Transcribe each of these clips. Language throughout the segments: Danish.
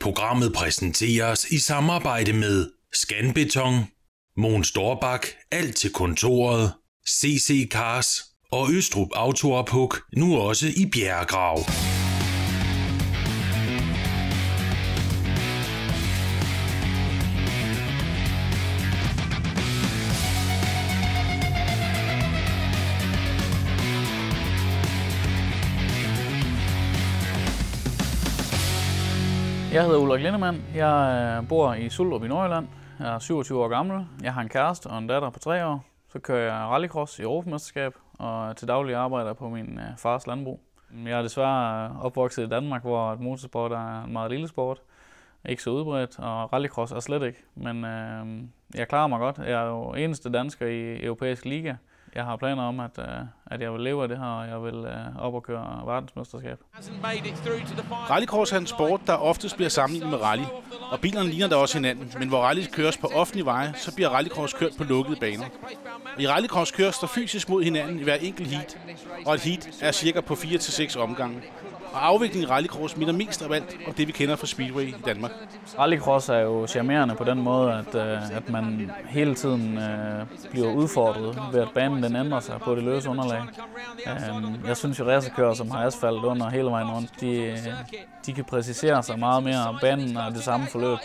Programmet præsenteres i samarbejde med Scanbeton, Mon Storbak, alt til kontoret, CC Cars og Østrup Autoophug, nu også i Bjerregrav. Jeg hedder Ulrik Lindemann. Jeg øh, bor i Suldrup i Nordjylland. Jeg er 27 år gammel. Jeg har en kæreste og en datter på 3 år. Så kører jeg rallycross i Europamesterskab, og til daglig arbejder på min øh, fars landbrug. Jeg er desværre øh, opvokset i Danmark, hvor motorsport er en meget lille sport. Ikke så udbredt, og rallycross er slet ikke. Men øh, jeg klarer mig godt. Jeg er jo eneste dansker i europæisk liga. Jeg har planer om, at, øh, at jeg vil leve af det her, og jeg vil øh, op og køre verdensmesterskab. Rallycross er en sport, der oftest bliver sammenlignet med rally, og bilerne ligner da også hinanden, men hvor rally køres på offentlige veje, så bliver rallycross kørt på lukkede baner. I rallycross køres der fysisk mod hinanden i hver enkelt heat, og et heat er cirka på 4-6 omgange. Og afviklingen i rallycross minder mest af alt om det, vi kender fra Speedway i Danmark. Rallycross er jo charmerende på den måde, at, øh, at man hele tiden øh, bliver udfordret ved, at banen den ændrer sig på det løse underlag. Øh, jeg synes jo, racerkører, som har asfalt under hele vejen rundt, de, de kan præcisere sig meget mere. Banen er det samme forløb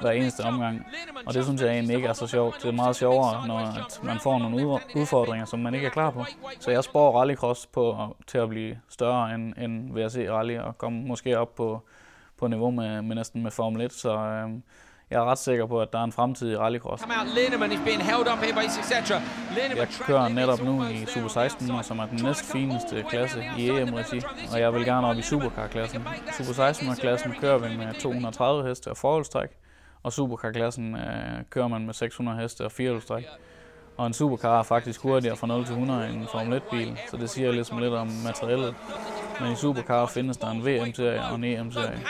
hver eneste omgang. Og det synes jeg egentlig ikke er så sjovt. Det er meget sjovere, når at man får nogle udfordringer, som man ikke er klar på. Så jeg spår rallycross på, til at blive større end, end ved at se rally og komme måske op på, på niveau med, med næsten med Formel 1. Så øh, jeg er ret sikker på, at der er en fremtid i rallycross. Jeg kører netop nu i Super 16, som er den næst fineste klasse i EM-regi, og jeg vil gerne op i Supercar-klassen. Super 16-klassen kører vi med 230 heste og forholdstræk, og Supercar-klassen øh, kører man med 600 heste og firehjulstræk. Og en supercar er faktisk hurtigere fra 0 til 100 end en Formel 1-bil, så det siger ligesom lidt om materialet. Men i Supercar findes der en VM-serie og en EM-serie.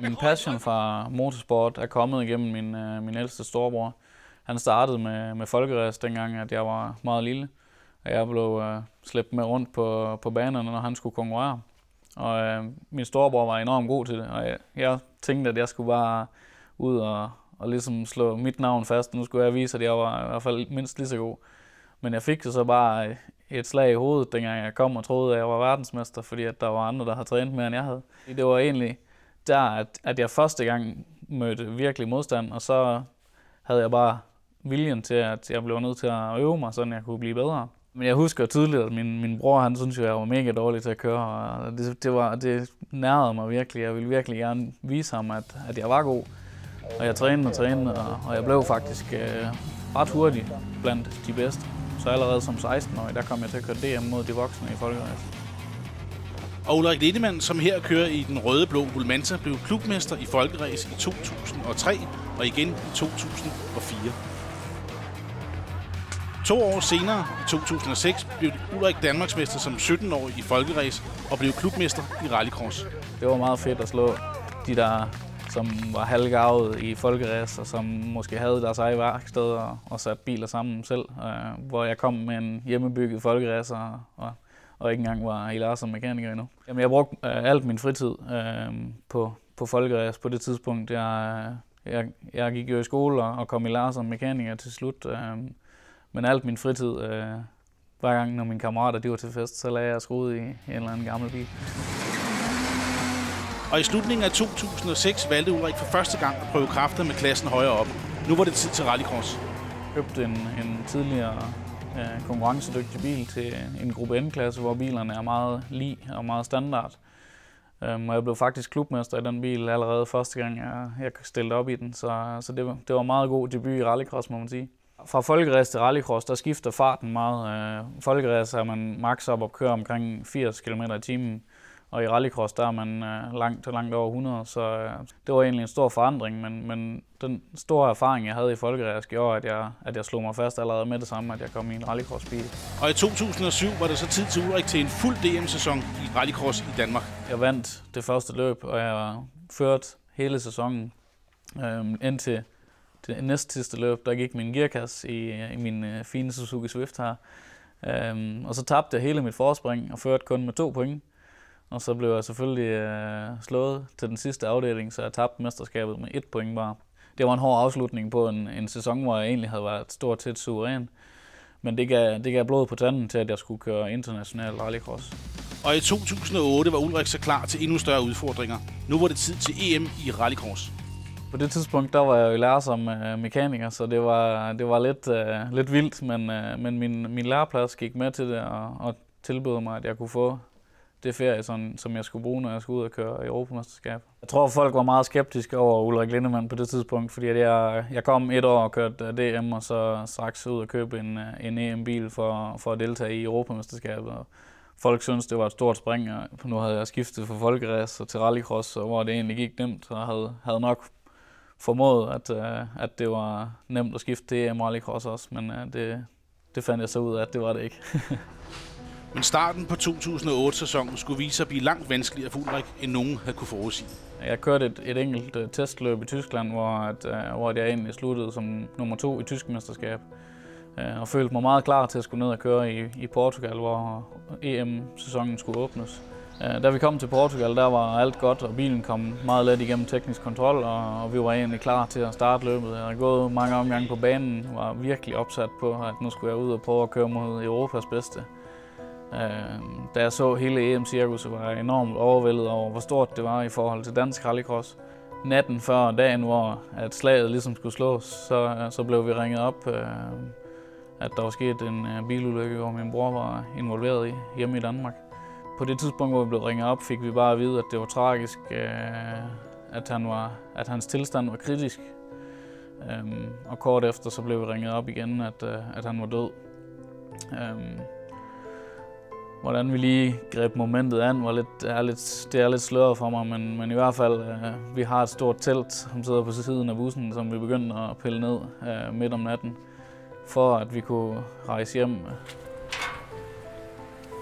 Min passion for motorsport er kommet igennem min, øh, min ældste storebror. Han startede med, med folkeræs dengang, at jeg var meget lille. Og jeg blev øh, slæbt med rundt på, på banerne, når han skulle konkurrere. Og øh, min storebror var enormt god til det, og jeg, jeg tænkte, at jeg skulle bare ud og, og ligesom slå mit navn fast. Nu skulle jeg vise, at jeg var i hvert fald mindst lige så god. Men jeg fik så bare et slag i hovedet, dengang jeg kom og troede, at jeg var verdensmester, fordi at der var andre, der havde trænet mere, end jeg havde. Det var egentlig der, at, at jeg første gang mødte virkelig modstand, og så havde jeg bare viljen til, at jeg blev nødt til at øve mig, så jeg kunne blive bedre. Men jeg husker tydeligt, at min, min bror, han synes jo, jeg var mega dårlig til at køre, og det, det, var, det nærede mig virkelig. Jeg ville virkelig gerne vise ham, at, at jeg var god. Og jeg trænede og trænede, og, og jeg blev faktisk øh, ret hurtigt blandt de bedste. Så allerede som 16-årig, der kom jeg til at køre DM mod de voksne i folkeræs. Og Ulrik Lindemann, som her kører i den røde-blå Ulmanza, blev klubmester i folkeræs i 2003 og igen i 2004. To år senere, i 2006, blev Ulrik Danmarksmester som 17-årig i folkeræs og blev klubmester i rallycross. Det var meget fedt at slå de der som var halvgavet i folkeræs, og som måske havde deres eget værksted og, og satte biler sammen selv, øh, hvor jeg kom med en hjemmebygget folkeræs og, og, og ikke engang var helt som mekaniker endnu. Jamen, jeg brugte øh, alt min fritid øh, på, på folkeræs på det tidspunkt. Jeg, øh, jeg, jeg gik jo i skole og, og kom i lære som mekaniker til slut, øh, men alt min fritid, øh, hver gang når mine kammerater de var til fest, så lagde jeg skruet i en eller anden gammel bil. Og i slutningen af 2006 valgte Ulrik for første gang at prøve kræfter med klassen højere op. Nu var det tid til rallycross. Jeg købte en, en tidligere øh, konkurrencedygtig bil til en gruppe N-klasse, hvor bilerne er meget lige og meget standard. Øhm, og jeg blev faktisk klubmester i den bil allerede første gang, jeg, jeg stillede op i den. Så, så det, det var meget god debut i rallycross, må man sige. Fra folkeræs til rallycross, der skifter farten meget. Øh, folkeræs er man max op og kører omkring 80 km i timen. Og i rallycross, der er man øh, langt til langt over 100, så øh, det var egentlig en stor forandring, men, men den store erfaring, jeg havde i folkeræs, gjorde, at jeg, at jeg slog mig fast allerede med det samme, at jeg kom i en rallycross-bil. Og i 2007 var det så tid til Ulrik til en fuld DM-sæson i rallycross i Danmark. Jeg vandt det første løb, og jeg førte hele sæsonen øhm, indtil det næste sidste løb, der gik min gearkasse i, i min øh, fine Suzuki Swift her. Øhm, og så tabte jeg hele mit forspring og førte kun med to point. Og så blev jeg selvfølgelig øh, slået til den sidste afdeling, så jeg tabte mesterskabet med et point bare. Det var en hård afslutning på en, en sæson, hvor jeg egentlig havde været stort set suveræn. Men det gav, det gav blod på tanden til, at jeg skulle køre international rallycross. Og i 2008 var Ulrik så klar til endnu større udfordringer. Nu var det tid til EM i rallycross. På det tidspunkt, der var jeg jo i lære som øh, mekaniker, så det var, det var lidt, øh, lidt vildt, men, øh, men min, min læreplads gik med til det og, og tilbød mig, at jeg kunne få det ferie, sådan, som jeg skulle bruge, når jeg skulle ud og køre i Europamesterskab. Jeg tror, folk var meget skeptiske over Ulrik Lindemann på det tidspunkt, fordi at jeg, jeg kom et år og kørte øh, DM, og så straks ud og købe en, øh, en EM-bil for, for at deltage i Europamesterskabet. Og folk syntes, det var et stort spring, og nu havde jeg skiftet fra folkeræs og til rallycross, og hvor det egentlig gik nemt, og havde, havde nok formået, at, øh, at det var nemt at skifte til EM rallycross også, men det, det fandt jeg så ud af, at det var det ikke. Men starten på 2008-sæsonen skulle vise sig at blive langt vanskeligere for Ulrik, end nogen havde kunne forudsige. Jeg kørte et, et enkelt uh, testløb i Tyskland, hvor, at, uh, hvor jeg egentlig sluttede som nummer to i tysk mesterskab. Uh, og følte mig meget klar til at skulle ned og køre i, i Portugal, hvor EM-sæsonen skulle åbnes. Da vi kom til Portugal, der var alt godt, og bilen kom meget let igennem teknisk kontrol, og, og vi var egentlig klar til at starte løbet. Jeg havde gået mange omgange på banen, var virkelig opsat på, at nu skulle jeg ud og prøve at køre mod Europas bedste. Øh, da jeg så hele EM-cirkuset, var jeg enormt overvældet over, hvor stort det var i forhold til dansk rallycross. Natten før dagen, hvor at slaget ligesom skulle slås, så, så blev vi ringet op, øh, at der var sket en øh, bilulykke, hvor min bror var involveret i hjemme i Danmark. På det tidspunkt, hvor vi blev ringet op, fik vi bare at vide, at det var tragisk, øh, at, han var, at hans tilstand var kritisk. Øhm, og kort efter så blev vi ringet op igen, at, øh, at han var død øhm, hvordan vi lige greb momentet an, var lidt, er lidt, det er lidt sløret for mig, men, men i hvert fald, øh, vi har et stort telt, som sidder på siden af bussen, som vi begyndte at pille ned øh, midt om natten, for at vi kunne rejse hjem.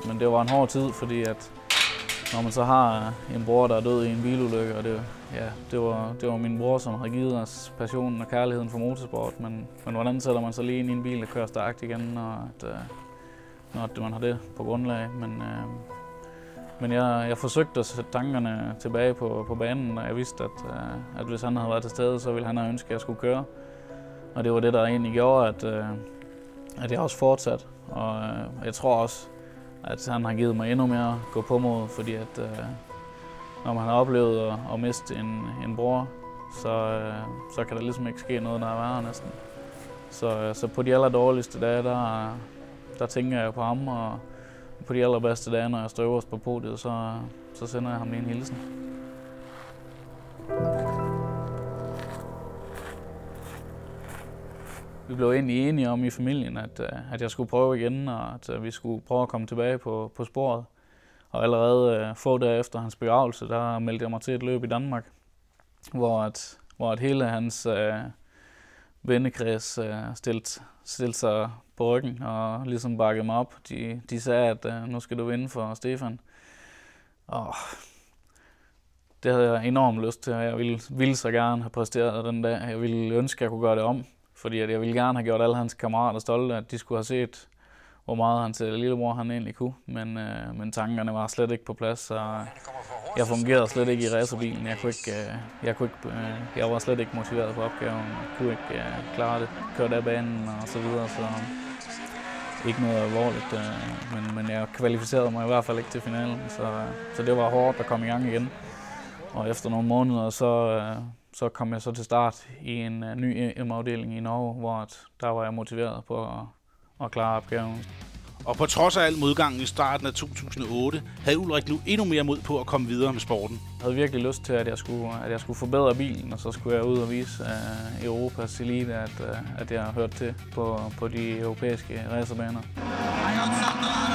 Men det var en hård tid, fordi at når man så har øh, en bror, der er død i en bilulykke, og det, ja, det, var, det var min bror, som havde givet os passionen og kærligheden for motorsport, men, men hvordan sætter man så lige ind i en bil, der kører stærkt igen, og at, øh, når man har det på grundlag. Men, øh, men jeg, jeg forsøgte at sætte tankerne tilbage på, på banen, og jeg vidste, at, øh, at hvis han havde været til stede, så ville han have ønsket, at jeg skulle køre. Og det var det, der egentlig gjorde, at, øh, at jeg også fortsat. Og øh, jeg tror også, at han har givet mig endnu mere at gå på mod, fordi at øh, når man har oplevet at, at miste en, en bror, så, øh, så kan der ligesom ikke ske noget, der er værre næsten. Så, øh, så på de aller dårligste dage, der, der tænker jeg på ham, og på de allerbedste dage, når jeg står øverst på podiet, så, så sender jeg ham lige en hilsen. Vi blev egentlig enige om i familien, at, øh, at jeg skulle prøve igen, og at øh, vi skulle prøve at komme tilbage på, på sporet. Og allerede øh, få dage efter hans begravelse, der meldte jeg mig til et løb i Danmark, hvor, at, hvor at hele hans øh, vennekreds øh, stillet, stillet sig på ryggen og ligesom bakkede mig op. De, de sagde, at øh, nu skal du vinde for Stefan. Og det havde jeg enormt lyst til, og jeg ville, ville så gerne have præsteret den dag. Jeg ville ønske, at jeg kunne gøre det om, fordi at jeg ville gerne have gjort alle hans kammerater stolte, at de skulle have set, hvor meget hans øh, lillebror han egentlig kunne. Men, øh, men tankerne var slet ikke på plads, så jeg fungerede slet ikke i racerbilen. Jeg, kunne ikke, uh, jeg, kunne ikke, øh, jeg var slet ikke motiveret på opgaven. Jeg kunne ikke øh, klare det, køre af banen og så videre. Så ikke noget alvorligt, øh, men, men jeg kvalificerede mig i hvert fald ikke til finalen, så, så det var hårdt at komme i gang igen. Og efter nogle måneder, så, øh, så kom jeg så til start i en ny M-afdeling i Norge, hvor der var jeg motiveret på at, at klare opgaven. Og på trods af al modgangen i starten af 2008, havde Ulrik nu endnu mere mod på at komme videre med sporten. Jeg havde virkelig lyst til, at jeg skulle, at jeg skulle forbedre bilen, og så skulle jeg ud og vise uh, Europas elite, at, uh, at jeg har hørt til på, på de europæiske racerbaner.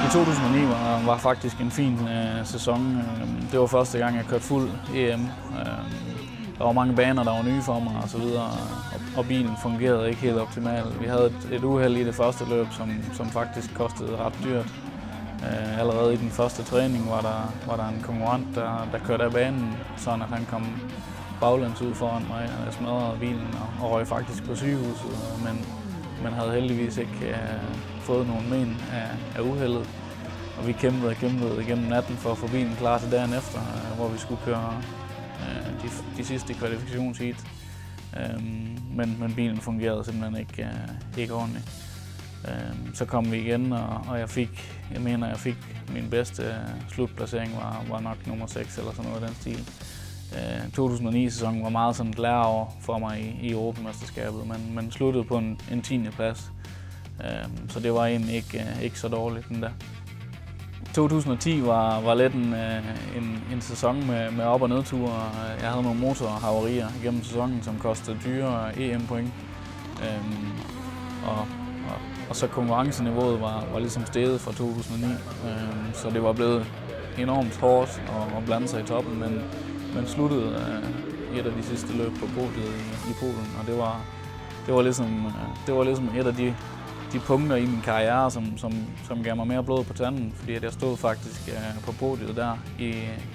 I 2009 var, var faktisk en fin uh, sæson. Uh, det var første gang, jeg kørte fuld EM. Uh, der var mange baner, der var nye for mig og så videre, og, og bilen fungerede ikke helt optimalt. Vi havde et, et uheld i det første løb, som, som faktisk kostede ret dyrt. Uh, allerede i den første træning var der, var der en konkurrent, der, der kørte af banen, sådan at han kom baglæns ud foran mig, og jeg smadrede bilen og, og røg faktisk på sygehuset, men, men havde heldigvis ikke uh, fået nogen men af, af uheldet. og vi kæmpede og kæmpede igennem natten for at få bilen klar til dagen efter, øh, hvor vi skulle køre de, de sidste kvalifikationsheat. Øhm, men, men bilen fungerede simpelthen ikke, øh, ikke ordentligt. Øhm, så kom vi igen, og, og jeg fik, jeg mener, jeg fik min bedste øh, slutplacering var, var nok nummer 6 eller sådan noget af den stil. Øh, 2009-sæsonen var meget sådan et læreår for mig i, i Europamesterskabet, men, men sluttede på en, en 10. plads. Øh, så det var egentlig ikke, øh, ikke så dårligt den der. 2010 var, var lidt en, øh, en, en sæson med, med op- og nedture. Jeg havde nogle motorhavarier gennem sæsonen, som kostede dyre EM-point. Øhm, og, og, og så konkurrenceniveauet var, var ligesom steget fra 2009, øhm, så det var blevet enormt hårdt at, at blande sig i toppen, men, men sluttede øh, et af de sidste løb på podiet i, i Polen, og det var, det var, ligesom, øh, det var ligesom et af de de punkter i min karriere, som, som, som gav mig mere blod på tanden, fordi at jeg stod faktisk uh, på podiet der i,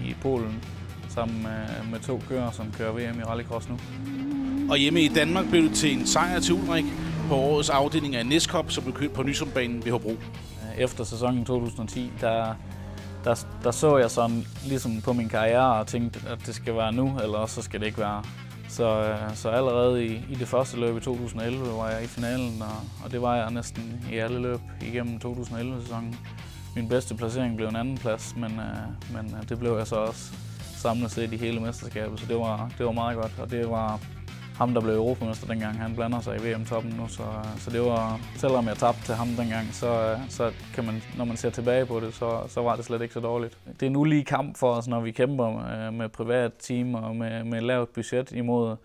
i Polen sammen med, med to kører, som kører VM i rallycross nu. Og hjemme i Danmark blev det til en sejr til Ulrik på årets afdeling af Neskop, som blev kørt på Nysumbanen ved Hobro. Øh, efter sæsonen 2010, der, der, der så jeg sådan ligesom på min karriere og tænkte, at det skal være nu, eller så skal det ikke være. Så, øh, så allerede i, i det første løb i 2011 var jeg i finalen, og, og det var jeg næsten i alle løb igennem 2011-sæsonen. Min bedste placering blev en anden plads, men, øh, men øh, det blev jeg så også samlet set i hele mesterskabet, så det var, det var meget godt. Og det var ham, der blev europamester dengang, han blander sig i VM-toppen nu, så, så det var, selvom jeg tabte til ham dengang, så, så kan man, når man ser tilbage på det, så, så var det slet ikke så dårligt. Det er en ulige kamp for os, når vi kæmper med, med privat team og med, med lavt budget imod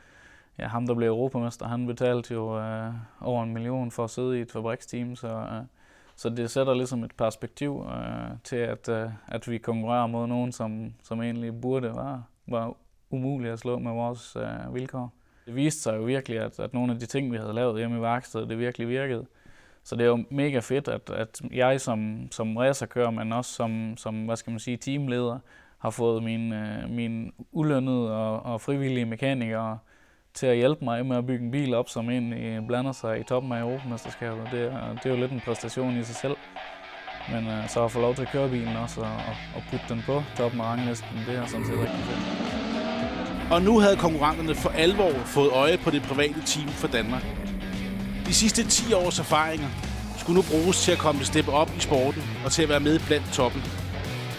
ja, ham, der blev europamester. Han betalte jo øh, over en million for at sidde i et fabriksteam, så, øh, så det sætter ligesom et perspektiv øh, til, at, øh, at vi konkurrerer mod nogen, som, som egentlig burde være, være umuligt at slå med vores øh, vilkår. Det viste sig jo virkelig, at, at nogle af de ting, vi havde lavet hjemme i værkstedet, det virkelig virkede. Så det er jo mega fedt, at, at jeg som, som racerkører, men også som, som hvad skal man sige, teamleder, har fået mine, øh, mine ulønnede og, og frivillige mekanikere til at hjælpe mig med at bygge en bil op, som egentlig blander sig i toppen af Europamesterskabet. Det er, det er jo lidt en præstation i sig selv. Men øh, så at få lov til at køre bilen også og, og, og putte den på toppen af ranglisten, det er sådan set rigtig fedt. Og nu havde konkurrenterne for alvor fået øje på det private team for Danmark. De sidste 10 års erfaringer skulle nu bruges til at komme et step op i sporten og til at være med blandt toppen.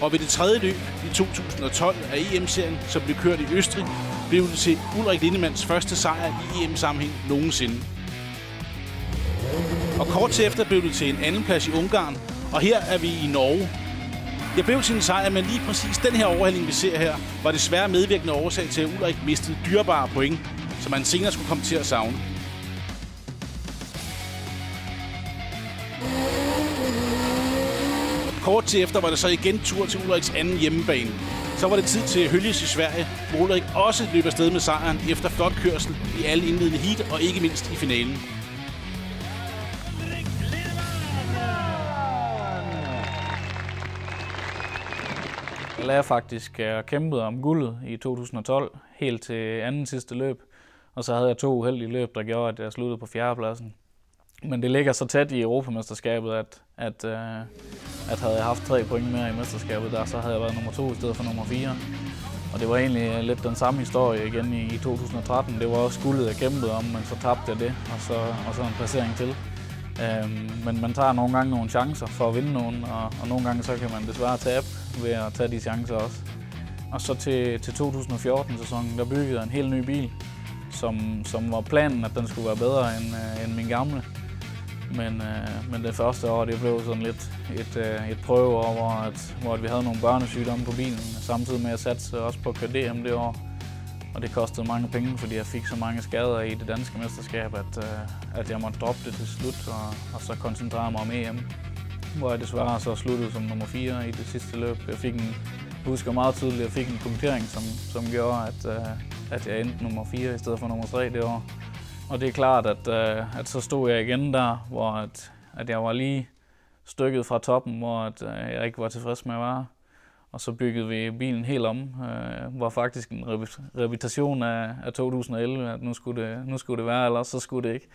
Og ved det tredje løb i 2012 af EM-serien, som blev kørt i Østrig, blev det til Ulrik Lindemanns første sejr i EM-sammenhæng nogensinde. Og kort til efter blev det til en anden plads i Ungarn, og her er vi i Norge, det blev til en sejr, men lige præcis den her overhaling, vi ser her, var desværre medvirkende årsag til, at Ulrik mistede dyrebare point, som han senere skulle komme til at savne. Kort til efter var det så igen tur til Ulriks anden hjemmebane. Så var det tid til Høljes i Sverige, hvor Ulrik også løb afsted med sejren efter flot kørsel i alle indledende heat og ikke mindst i finalen. Jeg faktisk at kæmpe om guldet i 2012, helt til anden sidste løb. Og så havde jeg to uheldige løb, der gjorde, at jeg sluttede på fjerdepladsen. Men det ligger så tæt i Europamesterskabet, at, at, øh, at havde jeg haft tre point mere i mesterskabet der, så havde jeg været nummer to i stedet for nummer fire. Og det var egentlig lidt den samme historie igen i, i 2013. Det var også guldet, jeg kæmpede om, men så tabte jeg det, og så, og så en placering til. Øhm, men man tager nogle gange nogle chancer for at vinde nogen, og, og nogle gange så kan man desværre tabe ved at tage de chancer også. Og så til, til 2014-sæsonen, der byggede jeg en helt ny bil, som, som var planen, at den skulle være bedre end, øh, end min gamle. Men, øh, men det første år, det blev sådan lidt et, øh, et prøveår, hvor, at, hvor at vi havde nogle børnesygdomme på bilen, samtidig med at jeg satte også på at køre DM det år. Og det kostede mange penge, fordi jeg fik så mange skader i det danske mesterskab, at, øh, at jeg måtte droppe det til slut og, og så koncentrere mig om EM. Hvor jeg desværre så sluttede som nummer 4 i det sidste løb. Jeg fik en, husker meget tydeligt, at jeg fik en kommentering, som, som gjorde, at, øh, at jeg endte nummer 4 i stedet for nummer 3 det år. Og det er klart, at, øh, at så stod jeg igen der, hvor at, at jeg var lige stykket fra toppen, hvor at, øh, jeg ikke var tilfreds med at være. Og så byggede vi bilen helt om. Øh, var faktisk en revitation af, af 2011, at nu skulle, det, nu skulle det være, eller så skulle det ikke.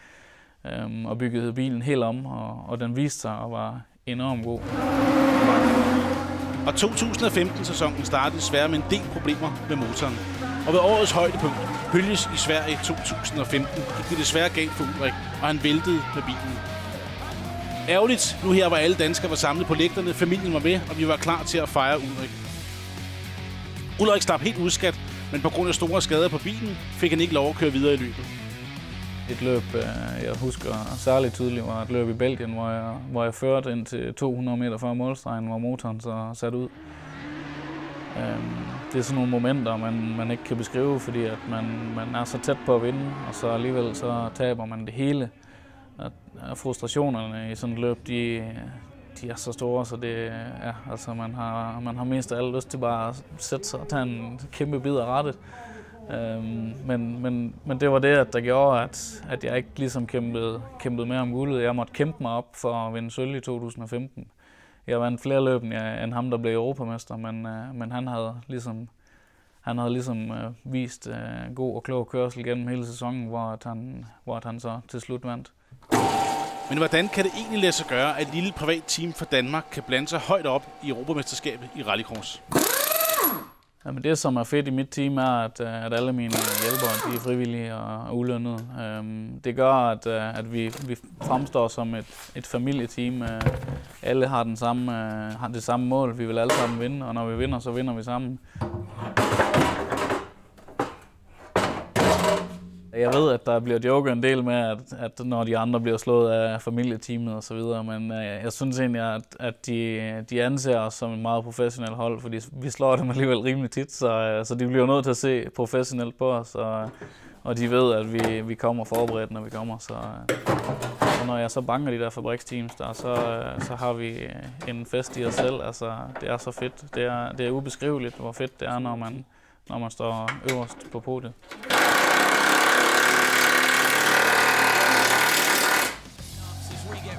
Um, og byggede bilen helt om, og, og den viste sig at være enormt god. Og 2015-sæsonen startede desværre med en del problemer med motoren. Og ved årets højdepunkt, Hølges i Sverige 2015, gik det desværre galt for Ulrik, og han væltede med bilen. Ærgerligt, nu her var alle danskere var samlet på lægterne, familien var med, og vi var klar til at fejre Ulrik. Ulrik slap helt udskat, men på grund af store skader på bilen, fik han ikke lov at køre videre i løbet. Et løb, øh, jeg husker særligt tydeligt, var et løb i Belgien, hvor jeg, hvor jeg førte ind til 200 meter fra målstregen, hvor motoren så sat ud. Øhm, det er sådan nogle momenter, man, man ikke kan beskrive, fordi at man, man er så tæt på at vinde, og så alligevel så taber man det hele. At frustrationerne i sådan et løb, de, de er så store, så det, ja, altså man har, man har mest af alt lyst til bare at sætte sig og tage en kæmpe bid af rettet. Øhm, men, men, men det var det, at der gjorde, at, at jeg ikke ligesom kæmpede, kæmpede mere om guldet. Jeg måtte kæmpe mig op for at vinde sølv i 2015. Jeg vandt flere løb end ham, der blev europamester, men, øh, men han havde ligesom, han havde ligesom øh, vist øh, god og klog kørsel gennem hele sæsonen, hvor, at han, hvor at han så til slut vandt. Men hvordan kan det egentlig lade sig gøre, at et lille privat team fra Danmark kan blande sig højt op i Europamesterskabet i rallycross? Jamen det, som er fedt i mit team, er, at, øh, at alle mine hjælpere de er frivillige og ulønnede. Øhm, det gør, at, øh, at vi, vi fremstår som et, et familieteam. Øh, alle har, den samme, har det samme mål. Vi vil alle sammen vinde, og når vi vinder, så vinder vi sammen. Jeg ved, at der bliver joket en del med, at, at når de andre bliver slået af familieteamet og så videre, men øh, jeg synes egentlig, at, at de, de anser os som et meget professionelt hold, fordi vi slår dem alligevel rimelig tit, så, øh, så de bliver nødt til at se professionelt på os, og, og de ved, at vi, vi kommer forberedt, når vi kommer. Så, øh, og når jeg så banker de der fabriksteams der, så, øh, så har vi øh, en fest i os selv. Altså, det er så fedt. Det er, det er ubeskriveligt, hvor fedt det er, når man, når man står øverst på podiet.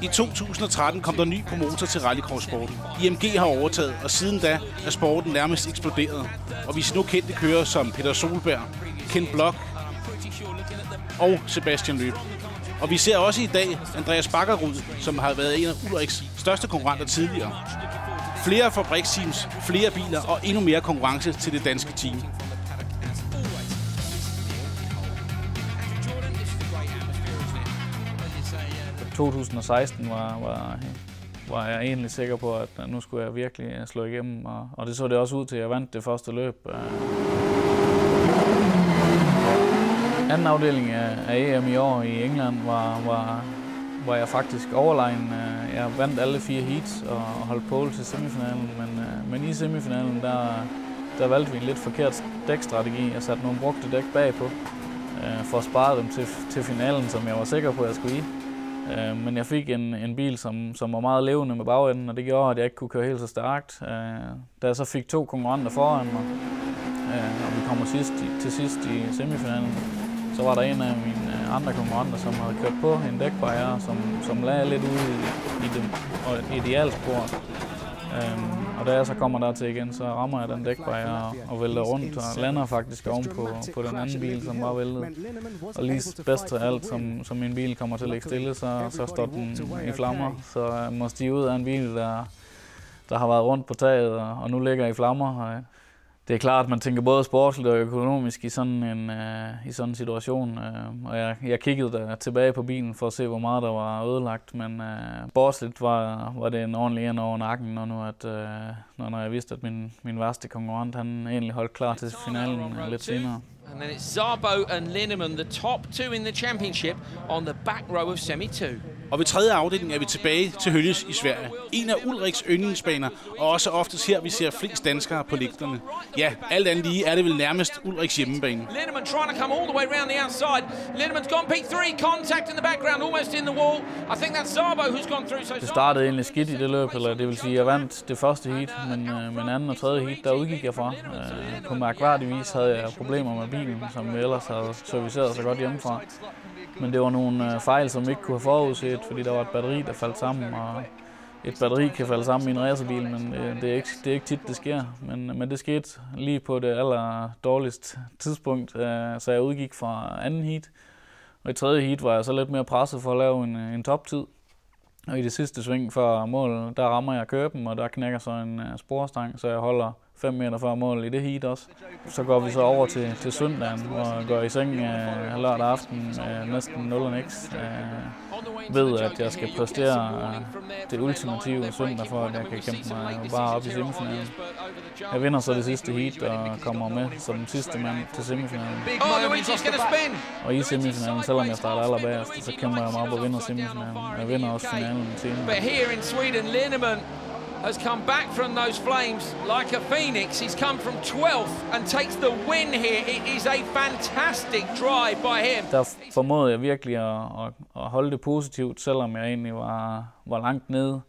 I 2013 kom der ny promotor til rallycross-sporten. IMG har overtaget, og siden da er sporten nærmest eksploderet. Og vi ser nu kendte kører som Peter Solberg, Ken Block og Sebastian Løb. Og vi ser også i dag Andreas Bakkerud, som har været en af Ulriks største konkurrenter tidligere. Flere fabriksteams, flere biler og endnu mere konkurrence til det danske team. 2016 var, var, var jeg egentlig sikker på, at nu skulle jeg virkelig slå igennem, og, og det så det også ud til, at jeg vandt det første løb. Øh. Anden afdeling af EM i år i England var, var, var jeg faktisk overlegen. Øh. Jeg vandt alle fire heats og holdt pole til semifinalen, men, øh, men i semifinalen der, der valgte vi en lidt forkert dækstrategi. Jeg satte nogle brugte dæk bagpå for at spare dem til, til finalen, som jeg var sikker på, at jeg skulle i. Øh, men jeg fik en, en bil, som, som var meget levende med bagenden, og det gjorde, at jeg ikke kunne køre helt så stærkt. Øh, da jeg så fik to konkurrenter foran mig, øh, og vi kommer sidst, til sidst i semifinalen, så var der en af mine øh, andre konkurrenter, som havde kørt på en dækbarriere, som, som lagde lidt ude i, i det og idealspor. Øh, og da jeg så kommer der til igen, så rammer jeg den dækvej og, og vælter rundt og lander faktisk oven på, på den anden bil, som var væltet. Og lige bedst af alt, som, som min bil kommer til at ligge stille, så, så står den i flammer. Så jeg må stige ud af en bil, der, der har været rundt på taget og, og nu ligger i flammer. Og, det er klart, at man tænker både sportsligt og økonomisk i sådan en, øh, i sådan en situation. Øh, og jeg, jeg kiggede der tilbage på bilen for at se, hvor meget der var ødelagt. Men øh, sportsligt var, var det en ordentlig en over nakken, når, nu at, øh, når, når jeg vidste, at min, min værste konkurrent han egentlig holdt klar til finalen lidt senere. And then it's Zarbo and Linneman, the top two in the championship, on the back row of semi 2. Og ved tredje afdeling er vi tilbage til Høljes i Sverige. En af Ulriks yndlingsbaner, og også oftest her, vi ser flest danskere på lægterne. Ja, alt andet lige er det vel nærmest Ulriks hjemmebane. Linneman trying to come all the way around the outside. Linneman's gone P3, contact in the background, almost in the wall. I think that's Zarbo who's gone through. So det startede egentlig skidt i det løb, eller det vil sige, at jeg vandt det første heat, men, øh, men anden og tredje heat, der udgik jeg fra. Øh, på mærkværdig vis havde jeg problemer med bilen, som vi ellers havde serviceret så godt hjemmefra. Men det var nogle øh, fejl, som ikke kunne have forudset, fordi der var et batteri, der faldt sammen, og et batteri kan falde sammen i en racerbil, men det, det, er ikke, det er ikke tit, det sker. Men, men det skete lige på det aller dårligste tidspunkt, øh, så jeg udgik fra anden heat. Og i tredje heat var jeg så lidt mere presset for at lave en, en toptid. Og i det sidste sving for mål, der rammer jeg køben, og der knækker så en øh, sporstang, så jeg holder 5 meter før mål i det heat også. Så går vi så over til, til søndagen, hvor går i seng øh, lørdag aften øh, næsten 0 niks. Øh, ved, at jeg skal præstere øh, det ultimative søndag, for at jeg kan kæmpe mig bare op i semifinalen. Jeg vinder så det sidste heat og kommer med som sidste mand til semifinalen. Og i semifinalen, selvom jeg starter allerbagerst, så kæmper jeg mig op og vinder semifinalen. Jeg vinder også finalen senere. Has come back from those flames like a phoenix. He's come from 12th and takes the win here. It is a fantastic drive by him. Der formåede jeg virkelig at, at, at holde det positivt, selvom jeg egentlig var, var langt nede.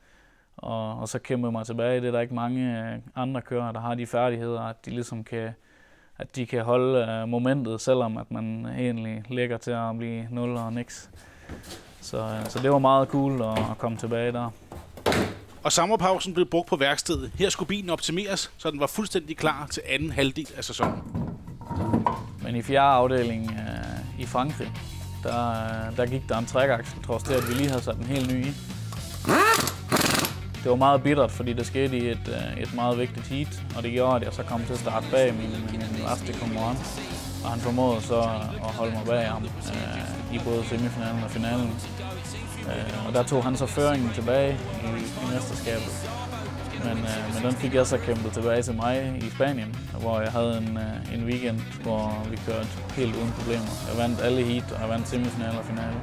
Og, og så kæmpede mig tilbage. Det er der ikke mange øh, andre kører, der har de færdigheder, at de ligesom kan, at de kan holde uh, momentet, selvom at man egentlig ligger til at blive 0 og niks. Så, øh, så det var meget cool at, at komme tilbage der. Og sommerpausen blev brugt på værkstedet. Her skulle bilen optimeres, så den var fuldstændig klar til anden halvdel af sæsonen. Men i fjerde afdeling øh, i Frankrig, der, øh, der gik der en trækaksel, trods det, at vi lige havde sat en helt ny i. Det var meget bittert, fordi det skete i et, øh, et meget vigtigt heat, og det gjorde, at jeg så kom til at starte bag min, min værste konkurrent. Og han formåede så at holde mig bag ham øh, i både semifinalen og finalen. Øh, og der tog han så føringen tilbage i, i mesterskabet. Men, øh, men den fik jeg så kæmpet tilbage til mig i Spanien, hvor jeg havde en, øh, en weekend, hvor vi kørte helt uden problemer. Jeg vandt alle heat, og jeg vandt semifinal og finale.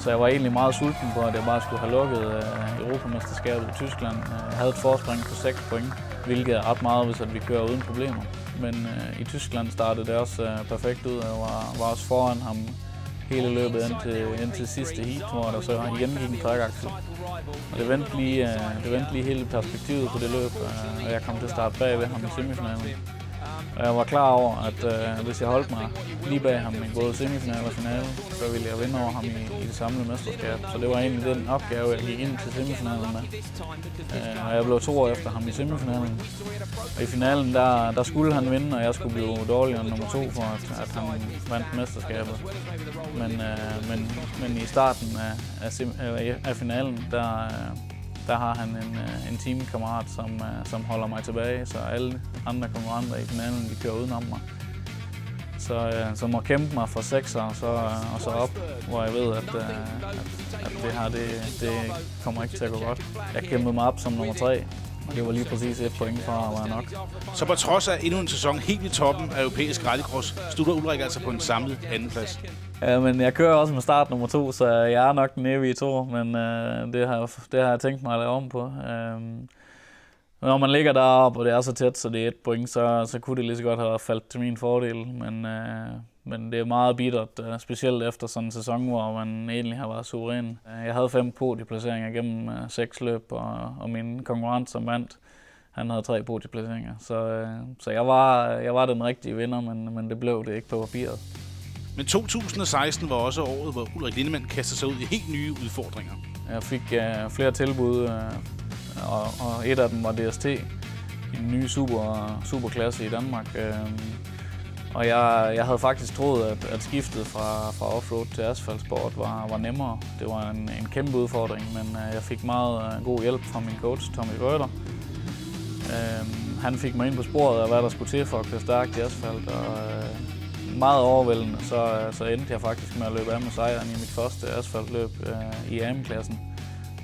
Så jeg var egentlig meget sulten på, at jeg bare skulle have lukket øh, Europamesterskabet i Tyskland. Øh, jeg havde et forspring på 6 point, hvilket er ret meget, hvis at vi kører uden problemer. Men øh, i Tyskland startede det også øh, perfekt ud, og jeg var, var også foran ham hele løbet ind til, ind til sidste heat, hvor der så igen gik en trækaksel. Og det vendte lige, øh, det vendte lige hele perspektivet på det løb, øh, og jeg kom til at starte bagved ham i semifinalen. Og jeg var klar over, at øh, hvis jeg holdt mig lige bag ham i både semifinal og finale, så ville jeg vinde over ham i, i det samlede mesterskab. Så det var egentlig den opgave, jeg gik ind til semifinalen med. Øh, og jeg blev to år efter ham i semifinalen. Og i finalen, der, der skulle han vinde, og jeg skulle blive dårligere end nummer to, for at, at han vandt mesterskabet. Men, øh, men, men i starten af, af, af finalen, der, øh, der har han en, øh, en teamkammerat, som, øh, som holder mig tilbage, så alle andre konkurrenter i finalen, de kører udenom mig. Så, øh, så må kæmpe mig fra 6 og så, og så op, hvor jeg ved, at, at, at det her det, det kommer ikke til at gå godt. Jeg kæmpede mig op som nummer 3, det var lige præcis et point fra være nok. Så på trods af endnu en sæson helt i toppen af europæisk rallycross, slutter Ulrik altså på en samlet andenplads. Ja, men jeg kører også med start nummer to, så jeg er nok den evige to, men øh, det, har, det har jeg tænkt mig at lave om på. Øh, når man ligger deroppe, og det er så tæt, så det er et point, så, så kunne det lige så godt have faldt til min fordel. Men, øh, men det er meget bittert, øh, specielt efter sådan en sæson, hvor man egentlig har været suveræn. Jeg havde fem podieplaceringer gennem øh, seks løb, og, og min konkurrent som vandt, han havde tre podieplaceringer. Så, øh, så jeg, var, jeg var den rigtige vinder, men, men det blev det ikke på papiret. Men 2016 var også året, hvor Ulrik Lindemann kastede sig ud i helt nye udfordringer. Jeg fik uh, flere tilbud, uh, og, og et af dem var DST i den nye super, superklasse i Danmark. Uh, og jeg, jeg havde faktisk troet, at, at skiftet fra, fra offroad til asfaltsport var, var nemmere. Det var en, en kæmpe udfordring, men uh, jeg fik meget uh, god hjælp fra min coach, Tommy Røder. Uh, øhm, han fik mig ind på sporet af, hvad der skulle til for at køre stærkt i asfalt, og uh, meget overvældende, så, så endte jeg faktisk med at løbe af med sejren i mit første asfaltløb øh, i AM-klassen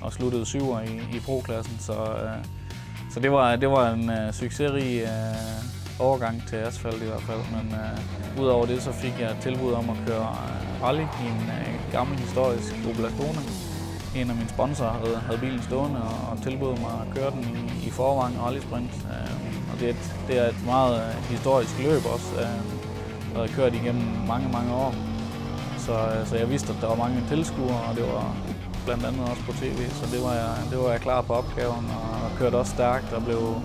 og sluttede syver i, i pro-klassen. Så, øh, så det var, det var en øh, succesrig øh, overgang til asfalt i hvert fald. Men øh, udover det, så fik jeg tilbud om at køre øh, rally i en øh, gammel historisk Opel Ascona. En af mine sponsorer havde, havde bilen stående og, og tilbød mig at køre den i, i forvejen rally sprint. Øh, og det er, et, det er et meget øh, historisk løb også. Øh, jeg havde kørt igennem mange, mange år. Så, øh, så jeg vidste, at der var mange tilskuere, og det var blandt andet også på tv, så det var jeg, det var jeg klar på opgaven, og kørte også stærkt og blev,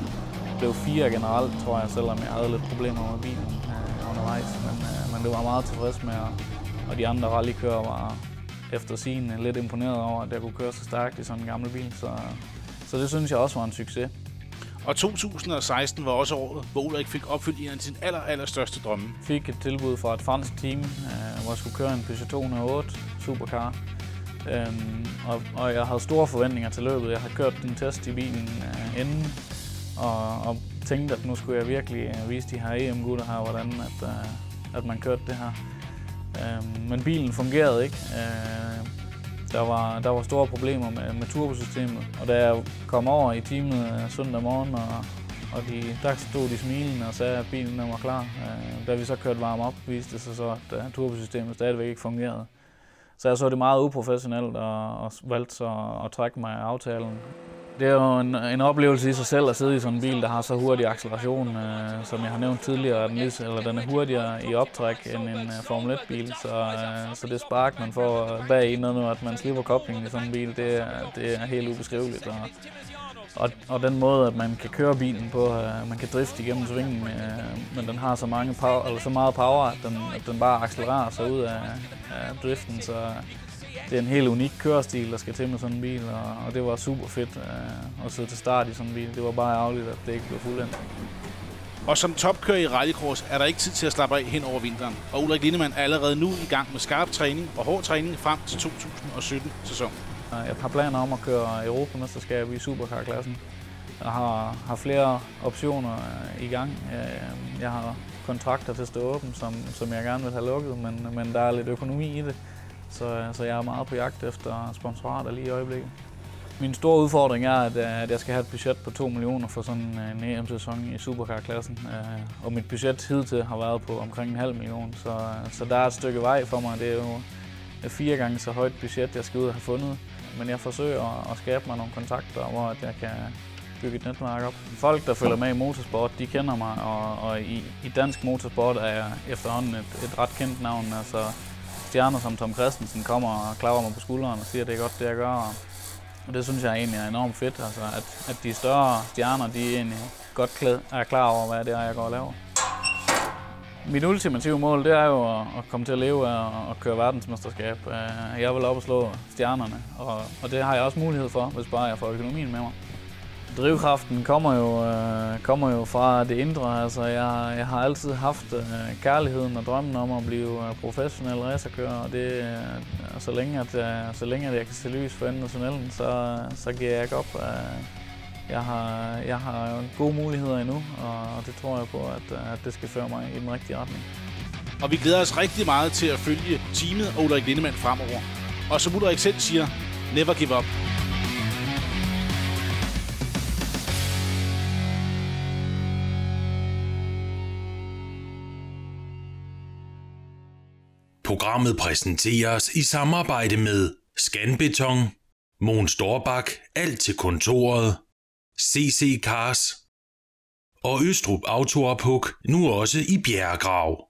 blev fire generelt, tror jeg, selvom jeg havde lidt problemer med bilen øh, undervejs. Men, øh, men det var meget tilfreds med, og de andre rallykører var efter sin lidt imponeret over, at jeg kunne køre så stærkt i sådan en gammel bil, så, så det synes jeg også var en succes. Og 2016 var også året, hvor Ulrik fik opfyldt en af sine aller, aller største drømme. Fik et tilbud fra et fransk team, øh, hvor jeg skulle køre en Peugeot 208 Supercar Øhm, og, og jeg havde store forventninger til løbet. Jeg har kørt den test i bilen øh, inden, og, og tænkte, at nu skulle jeg virkelig øh, vise de her EM-gutter her, hvordan at, øh, at man kørte det her. Øhm, men bilen fungerede ikke. Øh, der, var, der var store problemer med, med turbosystemet, og da jeg kom over i teamet søndag morgen, og, og de, der stod de smilende og sagde, at bilen var klar. Da vi så kørte varm op, viste det sig så, at turbosystemet stadigvæk ikke fungerede. Så jeg så det meget uprofessionelt og, og valgte så at trække mig af aftalen. Det er jo en, en oplevelse i sig selv at sidde i sådan en bil, der har så hurtig acceleration, øh, som jeg har nævnt tidligere. Den, eller den er hurtigere i optræk end en uh, Formel 1-bil, så, øh, så det spark, man får bag i, noget, at man slipper koblingen i sådan en bil, det, det er helt ubeskriveligt. Og, og, og den måde, at man kan køre bilen på, øh, man kan drifte igennem svingen, øh, men den har så, mange power, eller så meget power, at den, at den bare accelererer sig ud af, af driften, så det er en helt unik kørestil, der skal til med sådan en bil, og, og det var super fedt uh, at sidde til start i sådan en bil. Det var bare ærgerligt, at det ikke blev fuldendt. Og som topkører i rallycross er der ikke tid til at slappe af hen over vinteren. Og Ulrik Lindemann er allerede nu i gang med skarp træning og hård træning frem til 2017-sæsonen. Jeg har planer om at køre Europamesterskab i Supercar-klassen. Jeg har, har flere optioner øh, i gang. Øh, jeg har kontrakter til at stå åben, som, som jeg gerne vil have lukket, men, men der er lidt økonomi i det. Så, så jeg er meget på jagt efter sponsorater lige i øjeblikket. Min store udfordring er, at, øh, at jeg skal have et budget på 2 millioner for sådan øh, en EM-sæson i Supercar-klassen. Øh, og mit budget hidtil har været på omkring en halv million, så, så der er et stykke vej for mig. Det er jo fire gange så højt budget, jeg skal ud og have fundet men jeg forsøger at skabe mig nogle kontakter, hvor jeg kan bygge et netværk op. Folk, der følger med i motorsport, de kender mig, og, og i, i dansk motorsport er jeg efterhånden et, et ret kendt navn. Altså, stjerner som Tom Christensen kommer og klapper mig på skulderen og siger, at det er godt, det jeg gør. Og det synes jeg egentlig er enormt fedt, altså, at, at de større stjerner, de egentlig godt er klar over, hvad det er, jeg går og laver. Mit ultimative mål, det er jo at komme til at leve af at køre verdensmesterskab. Øh, jeg vil op og slå stjernerne, og, og det har jeg også mulighed for, hvis bare jeg får økonomien med mig. Drivkraften kommer jo, øh, kommer jo fra det indre. Altså, jeg, jeg har altid haft øh, kærligheden og drømmen om at blive øh, professionel racerkører, og det, øh, så, længe at, øh, så længe at jeg kan se lys for enden af tunnelen, så, så giver jeg ikke op jeg har, jeg har gode muligheder endnu, og det tror jeg på, at, at det skal føre mig i den rigtige retning. Og vi glæder os rigtig meget til at følge teamet og Ulrik Lindemann fremover. Og som Ulrik selv siger, never give up. Programmet præsenteres i samarbejde med Scanbeton, Mon Storbak, alt til kontoret, CC Cars og Østrup Autoophug, nu også i Bjerregrav.